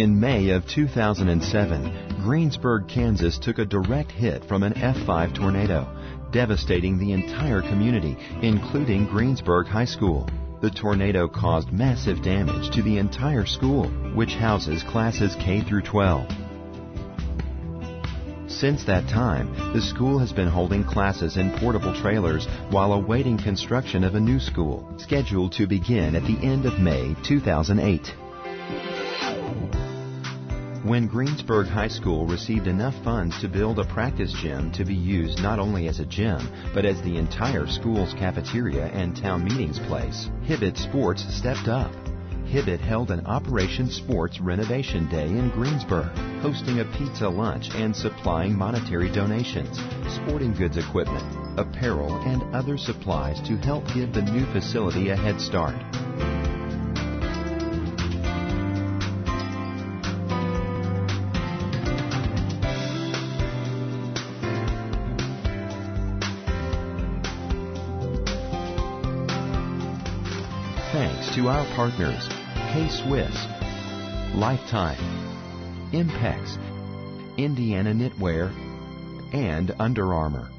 In May of 2007, Greensburg, Kansas took a direct hit from an F5 tornado, devastating the entire community, including Greensburg High School. The tornado caused massive damage to the entire school, which houses classes K through 12. Since that time, the school has been holding classes in portable trailers while awaiting construction of a new school, scheduled to begin at the end of May 2008. When Greensburg High School received enough funds to build a practice gym to be used not only as a gym, but as the entire school's cafeteria and town meetings place, Hibbett Sports stepped up. Hibbett held an Operation Sports Renovation Day in Greensburg, hosting a pizza lunch and supplying monetary donations, sporting goods equipment, apparel, and other supplies to help give the new facility a head start. Thanks to our partners, K-Swiss, Lifetime, Impex, Indiana Knitwear, and Under Armour.